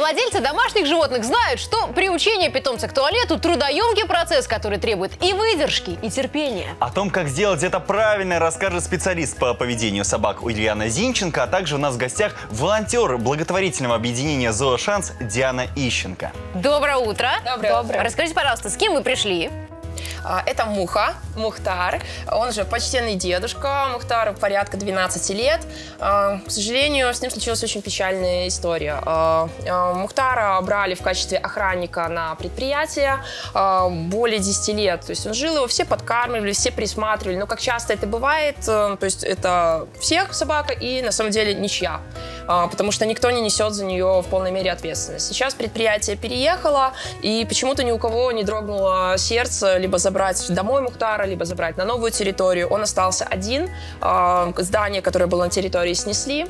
Владельцы домашних животных знают, что приучение питомца к туалету – трудоемкий процесс, который требует и выдержки, и терпения. О том, как сделать это правильно, расскажет специалист по поведению собак Ульяна Зинченко, а также у нас в гостях волонтер благотворительного объединения «Зоошанс» Диана Ищенко. Доброе утро. Доброе утро. Расскажите, пожалуйста, с кем вы пришли? А, Это Муха, Мухтар. Он же почтенный дедушка. Мухтару порядка 12 лет. А, К сожалению, с ним случилась очень печальная история. А, Мухтара брали в качестве охранника на предприятие более 10 лет. То есть он жил, его все подкармливали, все присматривали. Но как часто это бывает, э, то есть это всех собака и на самом деле ничья. Потому что никто не несет за нее в полной мере ответственность. Сейчас предприятие переехало, и почему-то ни у кого не дрогнуло сердце либо забрать домой Мухтара, либо забрать на новую территорию. Он остался один. А, Здание, которое было на территории, снесли.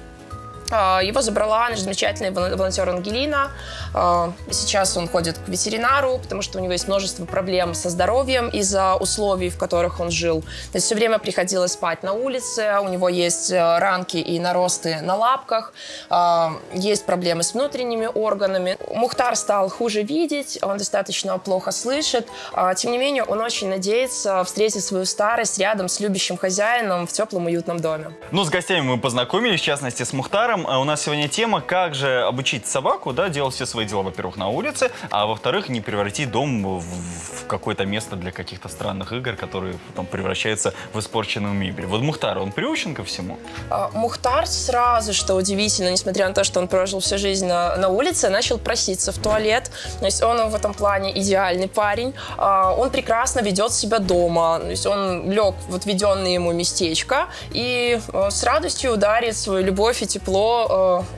А, Его забрала наша замечательная волон- волонтер Ангелина. А, Сейчас он ходит к ветеринару, потому что у него есть множество проблем со здоровьем из-за условий, в которых он жил. То есть все время приходилось спать на улице, у него есть э, ранки и наросты на лапках, а, есть проблемы с внутренними органами. Мухтар стал хуже видеть, он достаточно плохо слышит. Тем не менее, он очень надеется встретить свою старость рядом с любящим хозяином в теплом уютном доме. Ну, с гостями мы познакомились, в частности, с Мухтаром. А У нас сегодня тема, как же обучить собаку, да, делать все свои дела, во-первых, на улице, а во-вторых, не превратить дом в, в какое-то место для каких-то странных игр, которые потом превращаются в испорченную мебель. Вот Мухтар, он приучен ко всему? А, Мухтар сразу, что удивительно, несмотря на то, что он прожил всю жизнь на, на улице, начал проситься в туалет. То есть он в этом плане идеальный парень. А, Он прекрасно ведет себя дома. То есть он лег в отведенное ему местечко и э, с радостью ударит свою любовь и тепло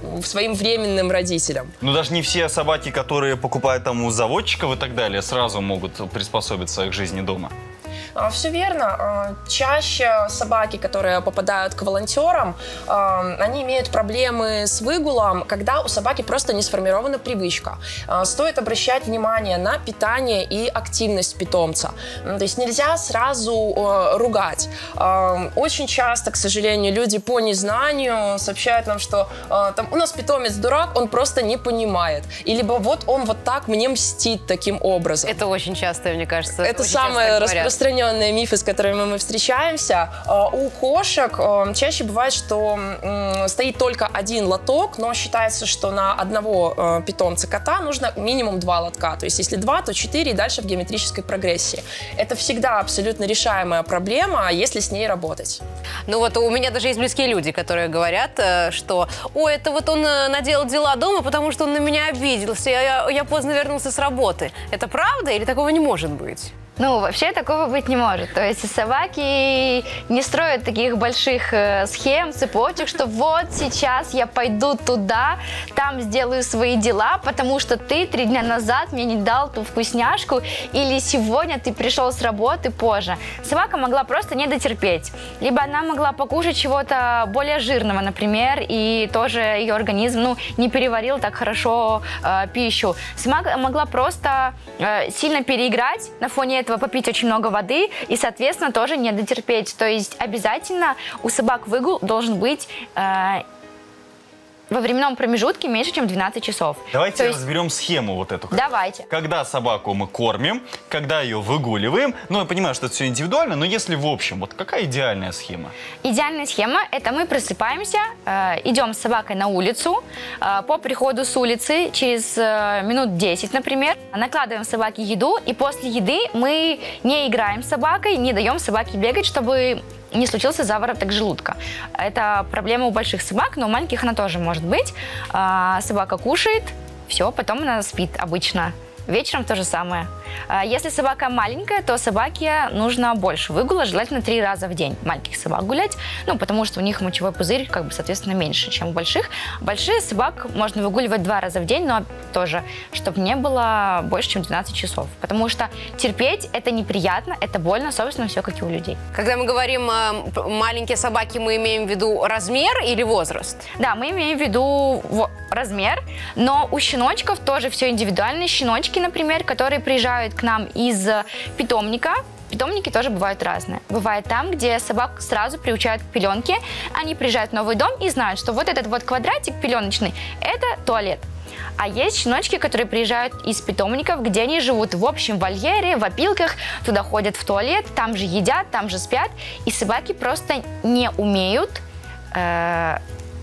э, своим временным родителям. Ну, даже не все собаки, которые покупают там у заводчиков и так далее, сразу могут приспособиться к жизни дома. Все верно. А, Чаще собаки, которые попадают к волонтерам, а, они имеют проблемы с выгулом, когда у собаки просто не сформирована привычка. А, Стоит обращать внимание на питание и активность питомца. То есть нельзя сразу ругать. А, Очень часто, к сожалению, люди по незнанию сообщают нам, что там, у нас питомец дурак, он просто не понимает. И либо вот он вот так мне мстит таким образом. Это очень часто, мне кажется. Это так говорят. Распространенные мифы, с которыми мы встречаемся. А, У кошек а, чаще бывает, что стоит только один лоток, но считается, что на одного а, питомца кота нужно минимум два лотка. То есть если два, то четыре и дальше в геометрической прогрессии. Это всегда абсолютно решаемая проблема, если с ней работать. Ну вот у меня даже есть близкие люди, которые говорят, э, что «О, это вот он э, наделал дела дома, потому что он на меня обиделся, я- я поздно вернулся с работы». Это правда или такого не может быть? Ну, вообще такого быть не может. То есть собаки не строят таких больших э, схем, цепочек, что вот сейчас я пойду туда, там сделаю свои дела, потому что ты три дня назад мне не дал ту вкусняшку, или сегодня ты пришел с работы позже. Собака могла просто не дотерпеть. Либо она могла покушать чего-то более жирного, например, и тоже ее организм ну, не переварил так хорошо э, пищу. Собака могла просто э, сильно переиграть, на фоне этого попить очень много воды и, соответственно, тоже не дотерпеть. То есть обязательно у собак выгул должен быть э, во временном промежутке меньше, чем 12 часов. Давайте То есть- разберем схему вот эту. Давайте. Когда собаку мы кормим, когда ее выгуливаем. Ну, я понимаю, что это все индивидуально, но если в общем, вот какая идеальная схема? Идеальная схема – это мы просыпаемся, э, идем с собакой на улицу, э, по приходу с улицы через э, минут 10, например, накладываем собаке еду, и после еды мы не играем с собакой, не даем собаке бегать, чтобы не случился завороток желудка. Это проблема у больших собак, но у маленьких она тоже может быть. А, Собака кушает, все, потом она спит обычно. Вечером то же самое. А Если собака маленькая, то собаке нужно больше выгула, желательно три раза в день маленьких собак гулять, ну, потому что у них мочевой пузырь, как бы, соответственно, меньше, чем у больших. Большие собак можно выгуливать два раза в день, но тоже, чтобы не было больше, чем 12 часов. Потому что терпеть это неприятно, это больно, собственно, все как и у людей. Когда мы говорим э, маленькие собаки, мы имеем в виду размер или возраст? Да, мы имеем в виду размер, но у щеночков тоже все индивидуально. Щеночки, например, которые приезжают к нам из питомника, Питомники тоже бывают разные. Бывает там, где собак сразу приучают к пеленке, они приезжают в новый дом и знают, что вот этот вот квадратик пеленочный – это туалет. А есть щеночки, которые приезжают из питомников, где они живут в общем вольере, в опилках, туда ходят в туалет, там же едят, там же спят, и собаки просто не умеют э,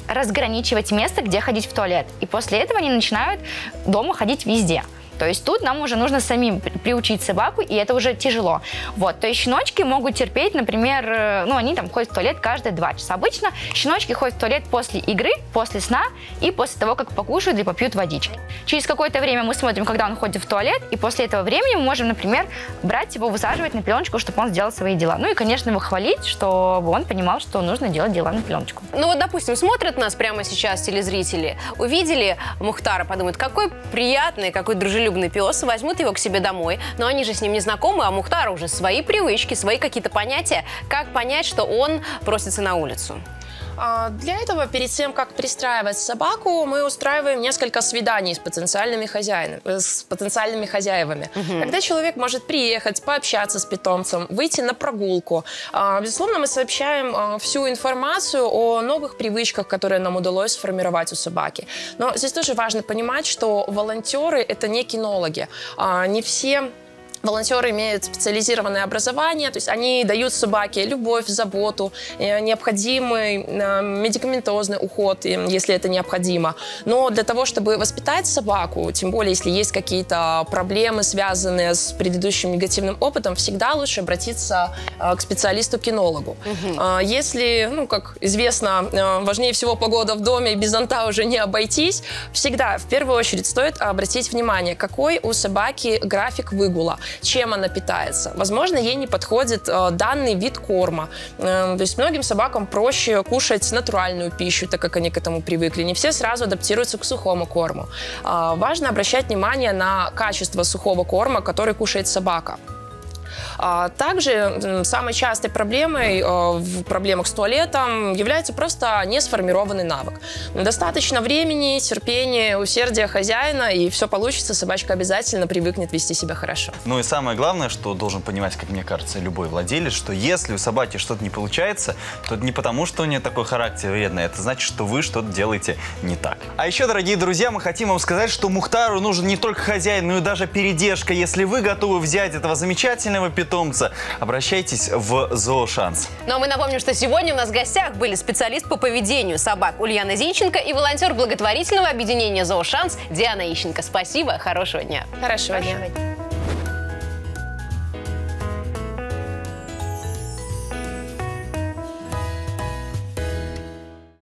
разграничивать место, где ходить в туалет. И после этого они начинают дома ходить везде. То есть тут нам уже нужно самим приучить собаку, и это уже тяжело. Вот, то есть щеночки могут терпеть, например, э, ну, они там ходят в туалет каждые два часа. Обычно щеночки ходят в туалет после игры, после сна и после того, как покушают или попьют водички. Через какое-то время мы смотрим, когда он ходит в туалет, и после этого времени мы можем, например, брать его, высаживать на пленочку, чтобы он сделал свои дела. Ну и, конечно, его хвалить, чтобы он понимал, что нужно делать дела на пленочку. Ну вот, допустим, смотрят нас прямо сейчас телезрители, увидели Мухтара, подумают, какой приятный, какой дружелюбный пес, возьмут его к себе домой, но они же с ним не знакомы, а Мухтара уже свои привычки, свои какие-то понятия. Как понять, что он просится на улицу? А, Для этого, перед тем, как пристраивать собаку, мы устраиваем несколько свиданий с потенциальными хозяинами, э, с потенциальными хозяевами. Когда человек может приехать, пообщаться с питомцем, выйти на прогулку. А, Безусловно, мы сообщаем а, всю информацию о новых привычках, которые нам удалось сформировать у собаки. Но здесь тоже важно понимать, что волонтеры — это не кинологи. Не все Волонтеры имеют специализированное образование, то есть они дают собаке любовь, заботу, необходимый э, медикаментозный уход, если это необходимо. Но для того, чтобы воспитать собаку, тем более если есть какие-то проблемы, связанные с предыдущим негативным опытом, всегда лучше обратиться э, к специалисту-кинологу. А, Если, ну, как известно, э, важнее всего погода в доме, без зонта уже не обойтись, всегда в первую очередь стоит обратить внимание, какой у собаки график выгула чем она питается. Возможно, ей не подходит э, данный вид корма. Э, то есть многим собакам проще кушать натуральную пищу, так как они к этому привыкли. Не все сразу адаптируются к сухому корму. А, важно обращать внимание на качество сухого корма, который кушает собака. А Также самой частой проблемой э, в проблемах с туалетом является просто несформированный навык. Достаточно времени, терпения, усердия хозяина, и все получится, собачка обязательно привыкнет вести себя хорошо. Ну и самое главное, что должен понимать, как мне кажется, любой владелец, что если у собаки что-то не получается, то это не потому, что у нее такой характер вредный, это значит, что вы что-то делаете не так. А еще, дорогие друзья, мы хотим вам сказать, что Мухтару нужен не только хозяин, но и даже передержка. Если вы готовы взять этого замечательного питомца, обращайтесь в Зоошанс. Ну а мы напомним, что сегодня у нас в гостях были специалист по поведению собак Ульяна Зинченко и волонтер благотворительного объединения «Зоошанс» Диана Ищенко. Спасибо, хорошего дня. Хорошего дня. Хорошего дня.